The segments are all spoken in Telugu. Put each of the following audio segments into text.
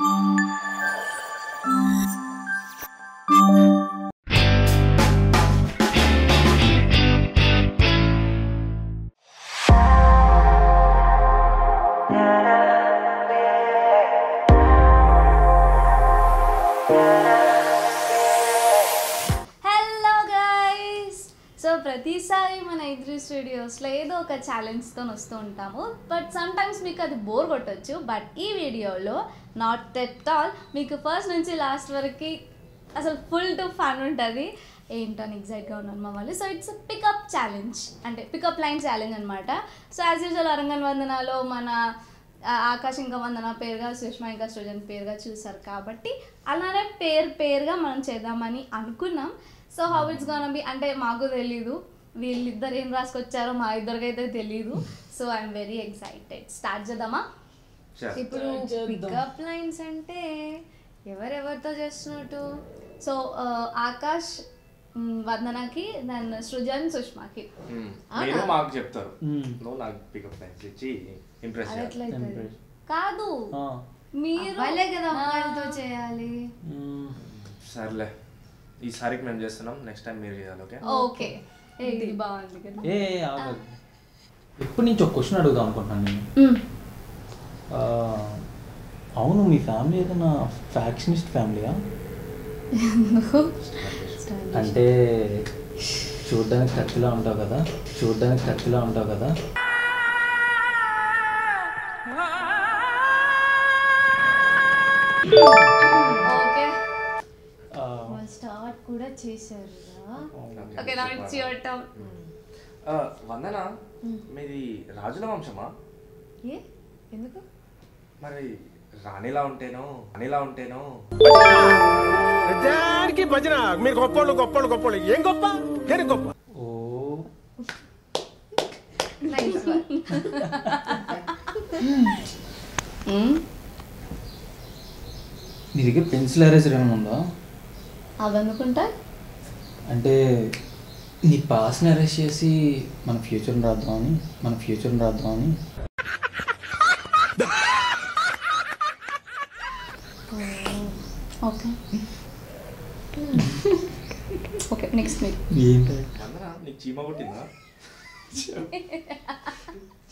Thank you. సో ప్రతిసారి మన ఇద్రి స్టూడియోస్లో ఏదో ఒక ఛాలెంజ్తో వస్తూ ఉంటాము. బట్ సమ్టైమ్స్ మీకు అది బోర్ కొట్టచ్చు. బట్ ఈ వీడియోలో నాట్ ఎట్ ఆల్ మీకు ఫస్ట్ నుంచి లాస్ట్ వరకు అసలు ఫుల్ టు ఫన్ ఉంటుంది. ఏంటో ఎగ్జాక్ట్గా ఎగ్జైట్గా ఉన్నాను మా వాళ్ళు. సో ఇట్స్ పికప్ ఛాలెంజ్ అంటే పికప్ లైన్ ఛాలెంజ్ అనమాట సో యాజ్ యూజువల్ అరంగన్ వందనాలో మన ఆకాశ ఆకాశ్ ఇంకా వందన పేరుగా సుష్మా ఇంకా సృజన్ పేరుగా చూసారు కాబట్టి అలానే పేరు పేరుగా మనం చేద్దామని అనుకున్నాం. So how it's gonna be అంటే మాకు తెలీదు. వీళ్ళిద్దరు ఏం రాసుకొచ్చారో మా ఇద్దరికైతే తెలీదు. So I'm very excited start చేద్దామా. ఇప్పుడు పికప్ లైన్స్ అంటే ఎవరెవరితో చేస్తున్నట్టు? సో ఆకాష్ మ్, వందనకి దెన్ సృజన్ సుష్మాకి. మాకు చెప్తారు. మ్మ్. నువ్వు నాకు పికప్ లైన్స్ ఇచ్చి ఇంప్రెస్. కాదు. మీరు అబ్బాయిలే కదా. అమ్మాయిలతో చేయాలి. సర్లే. ఈసారికి మేము చేస్తున్నాం నెక్స్ట్ టైం మీరు చేయాలి ఓకే ఓకే ఏ, ఇది బాగుంది కదా. ఏ ఆగదు ఎప్పటి నుంచి ఒక క్వశ్చన్ అడుగుదాం అనుకుంటున్నాను నేను? ఆ, అవును మీ ఫ్యామిలీ ఏదైనా ఫ్యాక్షనిస్ట్ ఫ్యామిలీయా అంటే చూడ్డానికి ఖర్చులా ఉంటావు కదా? చూడ్డానికి ఖర్చులా ఉంటావు కదా? ఓకే కూడా చేశారు ఓకే. నా ఇట్స్ యువర్ టర్న్ వందన? మీది రాజుల వంశమా? ఏ? ఎందుకు? మరి రాణిలా ఉంటేనో రాణిలా ఉంటేనో? దానికి భజన. మీరు గొప్పోళ్ళు గొప్పోళ్ళు గొప్పోళ్ళు. ఏం గొప్ప? నేను గొప్ప? ఓ. నీ దగ్గర పెన్సిల్ ఎరేజర్ ఏమైనా ఉందా? అవి అనుకుంటా అంటే నీ పాస్ని అరెస్ట్ చేసి మన ఫ్యూచర్ని రాద్దామని మన ఫ్యూచర్ని రాద్దామని ఓకే. ఓకే నెక్స్ట్ మీ ఏంటి? నీకు చీమ పుట్టిందా?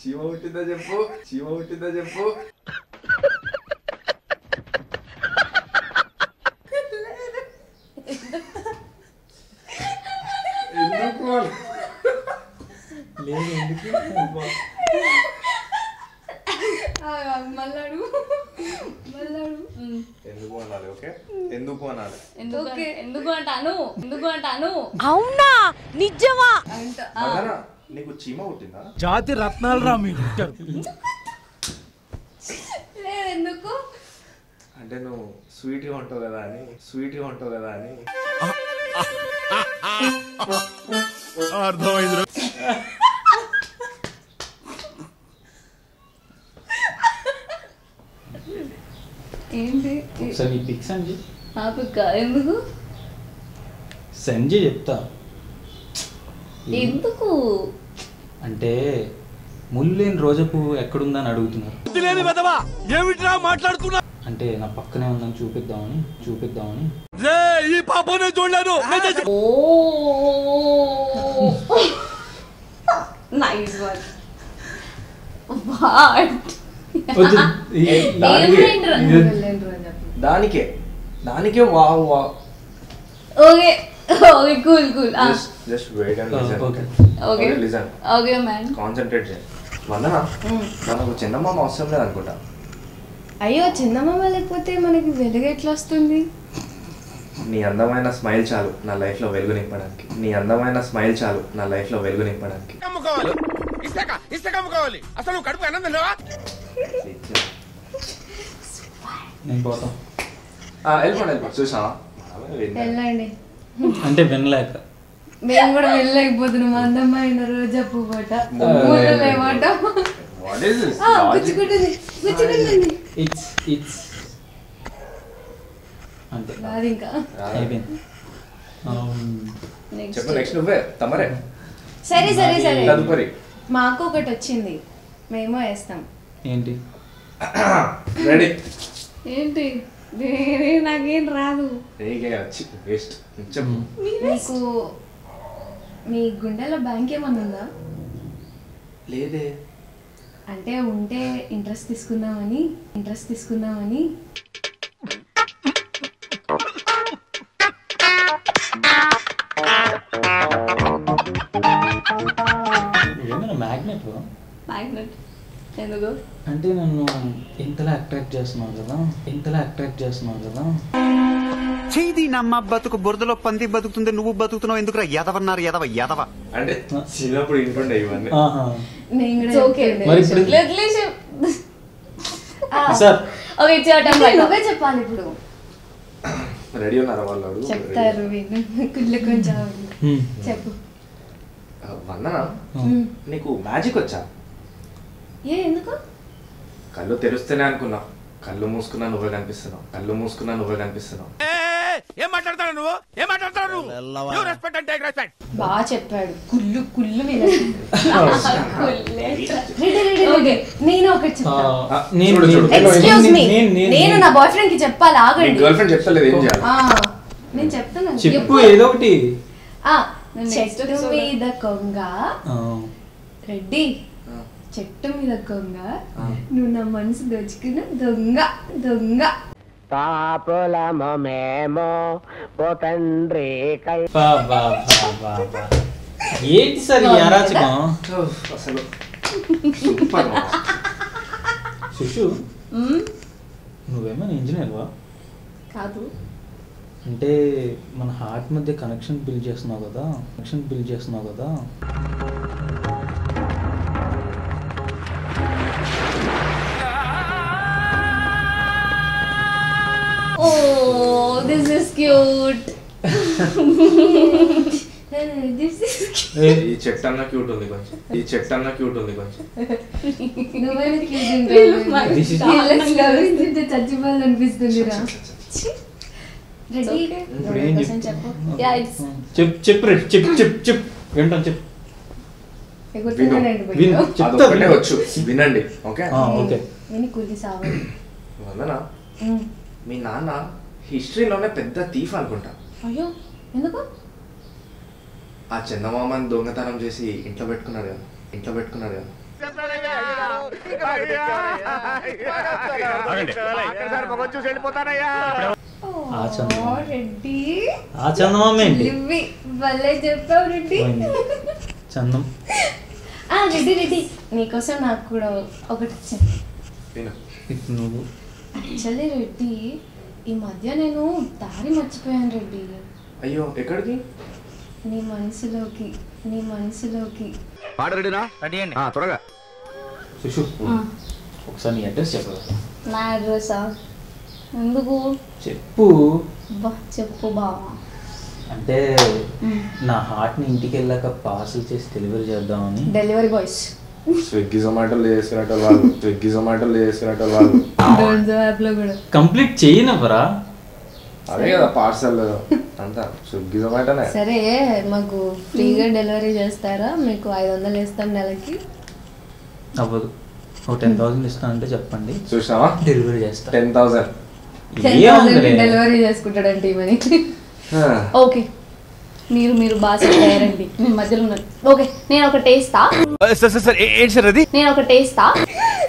చీమ పుట్టిందా చెప్పు చీమ పుట్టిందా చెప్పు. ఎందుకు లేదు ఎందుకు? మళ్ళాడు. మళ్ళాడు. ఎందుకు అనాలి ఓకే? ఎందుకు అనాలి? ఎందుకు ఎందుకు అంటాను? ఎందుకు అంటాను? అంట. వందన నీకు చీమ పుట్టిందా? జాతి రత్నాలు రా మీరు లేదు ఎందుకు అంటే నువ్వు స్వీట్గా ఉంటావు కదా అని స్వీట్గా ఉంటావు కదా అని. అర్థమైంది ఏంటి? ఒకసారి నీ పిక్ ఎందుకు? సెండ్ చేయి చెప్తా. ఎందుకు? అంటే ముళ్ళు లేని రోజా పువ్వు ఎక్కడుందని అడుగుతున్నారు. ఏమిట్రా మాట్లాడుతున్నా? అంటే నా పక్కనే ఉందని చూపిద్దామని చూపిద్దామని. ఈ పాపనే చూడలేను ఓ. నైస్ వన్ వాట్ దానికే. దానికే. దానికే వావ్ వా okay okay cool cool just just wait and listen okay. Okay listen okay man concentrate చేయి. వందన మనకు చందమామ అవసరం లేదనుకుంటా. అయ్యో చందమామ లేకపోతే మనకి వెలుగు ఎట్లా వస్తుంది? నీ అందమైన స్మైల్ చాలు నా లైఫ్లో వెలుగు నింపడానికి. నీ అందమైన స్మైల్ చాలు నా లైఫ్లో వెలుగు నింపడానికి. అసలు కడుపు అన్నం తిన్నావా? నేను పోతాం. వెళ్ళిపోండి వెళ్ళిపోండి. చూసావా? వెళ్ళండి. అంటే వినలేక. మేము కూడా వెళ్ళలేకపోతున్నాం. అందమైన రోజా పువ్వట మాట వాట్ ఈస్ దిస్ గుచ్చుకుంటుంది గుచ్చుకుంటుంది ఇట్స్ ఇట్స్ అంతే రాదు ఇంకా అయిపోయింది చెప్పు నెక్స్ట్ నువ్వే తమరే. సరే సరే సరే. తదుపరి. మాకు ఒకటి వచ్చింది. మేము వేస్తాం. ఏంటి? రెడీ ఏంటి? నేనే నాకేం రాదు. వేస్ట్ మీకు మీ గుండెలో బ్యాంక్ ఏమన్నా ఉందా? లేదే. అంటే ఉంటే ఇంట్రెస్ట్ తీసుకుందామని ఇంట్రెస్ట్ తీసుకుందామని. మ్యాగ్నెట్ మ్యాగ్నెట్ ఎందుకు? అంటే నన్ను ఇంతలా అట్రాక్ట్ చేస్తున్నావు కదా ఇంతలా అట్రాక్ట్ చేస్తున్నావు కదా. చేది నమ్మ బతుకు బురదలో పంది బతుకుతుంది నువ్వు బతుకుతున్నావు ఎందుకురా? ఎదవన్నారు ఎదవ ఎదవ. అంటే చిన్నప్పుడు ఇంటుండే ఇవన్నీ. మరి ఇప్పుడు? సార్. నువ్వే చెప్పాలి ఇప్పుడు. రెడీ ఉన్నారా వాళ్ళు? చెప్తారు కుళ్ళు కొంచెం. చెప్పు. వందనా. నీకు మ్యాజిక్ వచ్చా? ఏ ఎందుకు? కళ్ళు తెరుస్తేనే అనుకున్నా. కళ్ళు మూసుకున్నా నువ్వే కనిపిస్తున్నావు. కళ్ళు మూసుకున్నా నువ్వే కనిపిస్తున్నావు. ఏం మాట్లాడతాడు నువ్వు? ఏం మాట్లాడతాడు నువ్వు? రెస్పెక్ట్ అంటే రెస్పెక్ట్ బాగా చెప్పాడు. కుళ్ళు కుళ్ళు మీద. నేను ఒకటి నేను నా బాయ్ ఫ్రెండ్కి చెప్పాలి నీ ఆగండి. గర్ల్ ఫ్రెండ్ చెప్తలేదు ఏం చేయాలి? ఆ, నేను చెప్తున్నాను చెప్పు ఏదో ఒకటి. ఆ, లో- మీద కొంగ. ఆ, రెడ్డి. చెట్టు మీద కొంగ నువ్వు నా మనసు దోచుకున్న దొంగ దొంగ. బా, బా. ఏంటి సార్ ఈ అరాచకం? అసలు. శిశు. నువ్వేమైనా ఇంజనీర్వా కాదు. అంటే మన హార్ట్ మధ్య కనెక్షన్ బిల్డ్ చేస్తున్నావు కదా. కనెక్షన్ బిల్డ్ చేస్తున్నావు కదా. క్యూట్ ఈ చెట్టు అన్న క్యూట్ ఉంది కొంచెం. ఈ చెట్టు అన్న క్యూట్ ఉంది కొంచెం. వచ్చు. వినండి ఓకే? ఓకే. వందన? మీ నాన్న హిస్టరీలోనే పెద్ద థీఫ్ అనుకుంటా. అయ్యో ఎందుకు? ఆ చందమామని దొంగతనం చేసి ఇంట్లో పెట్టుకున్నాడు కదా ఇంట్లో పెట్టుకున్నాడు కదా. చూసి వెళ్ళిపోతానయ్యా ఆ చందమామ. ఓ, రెడ్డి. ఆ చందమామ ఏంటి? ఇవి భలే చెప్పావు రెడ్డి. పోయింది. చందం. ఆ రెడ్డి రెడ్డి. నీకోసం నాకు కూడా ఒకటి ఇప్పుడు నువ్వు. యాక్చువల్లీ రెడ్డి ఈ మధ్య నేను దారి మర్చిపోయాను రెడ్డి. అయ్యో ఎక్కడికి? నీ మనసులోకి నీ మనసులోకి. పాట రెడీనా రెడీ అండి. త్వరగా. శిశు ఒకసారి నీ అడ్రస్ చెప్పగలరా నా అడ్రసా? ఎందుకు? చెప్పు. బా చెప్పు బావా అంటే నా హార్ట్ని ఇంటికి వెళ్ళాక పార్సల్ చేసి డెలివరీ చేద్దామని. డెలివరీ బాయ్స్ స్విగ్గీ జొమాటోలు చేసుకునేట వాళ్ళు స్విగ్గీ జొమాటోలు చేసుకునేట వాళ్ళు. యాప్లో కూడా. కంప్లీట్ చేయనవరా అదే కదా పార్సల్ అంతా స్విగ్గీ జొమాటోనే. సరే మాకు ఫ్రీగా డెలివరీ చేస్తారా? మీకు ఐదు వందలు ఇస్తాం నెలకి. అవ్వదు. ఒక టెన్ థౌసండ్ ఇస్తా అంటే చెప్పండి. చూసినావా? డెలివరీ చేస్తా. Ten thousand. డెలివరీ చేసుకుంటాడంటే మనీ. ఓకే. మీరు మీరు బాగా సెట్ అయ్యారండి. మీ మధ్యలో ఉన్నారు ఓకే నేను ఒక టేస్తా నేను ఒక టేస్తా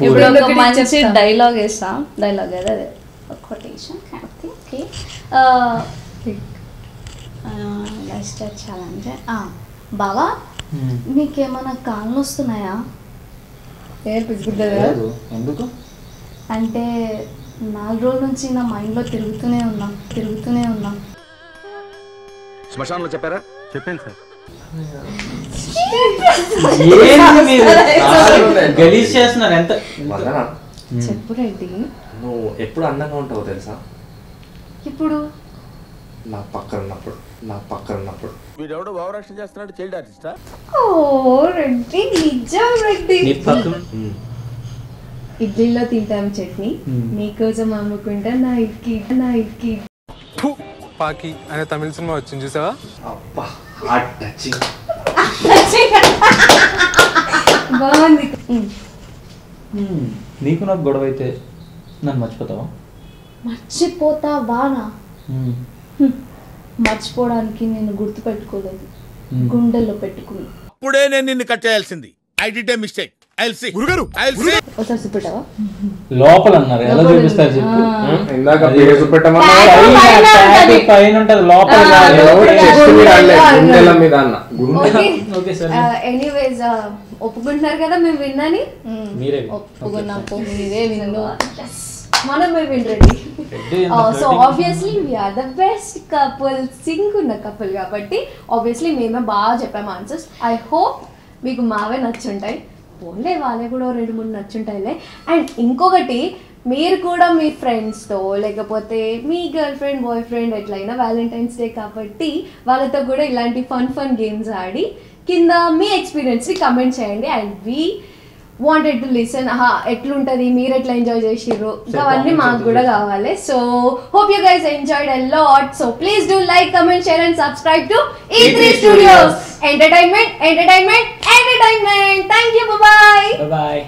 ఇప్పుడు ఒక మంచి. డైలాగ్ వేస్తా. డైలాగ్ అదే అదే. కొటేషన్ ఓకే స్టార్ట్ చేయాలంటే ఆ, బావా. నీకేమైనా కాళ్ళు వస్తున్నాయా? ఎందుకు? అంటే నాలుగు రోజుల నుంచి నా మైండ్లో తిరుగుతూనే ఉన్నా తిరుగుతూనే ఉన్నా. శ్మశానంలో చెప్పారా? చెప్పాను సార్. గలీజ్ చేస్తున్నారు. ఎంత. చెప్పు రెడ్డి నువ్వు ఎప్పుడు అందంగా ఉంటావో తెలుసా? ఇప్పుడు నా పక్కన ఉన్నప్పుడు నా పక్కన ఉన్నప్పుడు వీడెవడో భావరక్షణ చేస్తున్నాడు చైల్డ్ ఆర్టిస్టా ఓ రెడ్డి నిజం రెడ్డి. నీ పక్కన ఇడ్లీలో తింటాం చట్నీ. నీకోసం అమ్ముకుంటా నా ఇడ్కి నా ఇడ్కి పాకి అనే తమిళ సినిమా వచ్చింది చూసావా? బాగుంది. నీకు నాకు గొడవ అయితే నన్ను మర్చిపోతావా? మర్చిపోతా వానా మ్మ్. మర్చిపోవడానికి నేను గుర్తు పెట్టుకోలేదు Hmm. గుండెల్లో పెట్టుకున్నా. అప్పుడే నేను నిన్ను కట్ చేయాల్సింది. ఐ డిడ్ ఏ మిస్టేక్ లోపల అన్నారు ఎలా చూపిస్తారు చెప్పు. ఇందాక అది- పేరు పెట్టమన్నా Tag పైన ఉంటది. లోపల మీద అనలే, గుండెల మీద అన్న. ఓకే. Okay sir. ఎనీవేస్ ఒప్పుకుంటున్నారు కదా మేము విన్నాని? మీరే ఒప్పుకున్నాం. పో, మీరే విన్ను. మనం మేము వినరండి. And so. Obviously we are the best couple sync ఉన్న కపుల్ కాబట్టి ఆబ్వియస్లీ మేమే బాగా చెప్పాము ఆన్సర్స్ ఐ హోప్ మీకు మావే నచ్చుంటాయి. పోన్లే వాళ్ళే కూడా రెండు మూడు నచ్చుంటాయిలే. అండ్ ఇంకొకటి మీరు కూడా మీ ఫ్రెండ్స్తో లేకపోతే మీ గర్ల్ ఫ్రెండ్ బాయ్ ఫ్రెండ్ ఎట్లయినా వ్యాలంటైన్స్ డే కాబట్టి వాళ్ళతో కూడా ఇలాంటి ఫన్ ఫన్ గేమ్స్ ఆడి కింద మీ ఎక్స్పీరియన్స్ని కమెంట్ చేయండి. And we wanted to listen ఆహా ఎట్లుంటది? మీరు ఎట్లా ఎంజాయ్ చేసిర్రు? అవన్నీ మాకు కూడా కావాలి. So hope you guys enjoyed a lot so please do like comment share and subscribe to E three studios entertainment entertainment entertainment thank you bye bye